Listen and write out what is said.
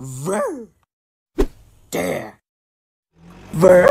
Ver. Dare. Ver.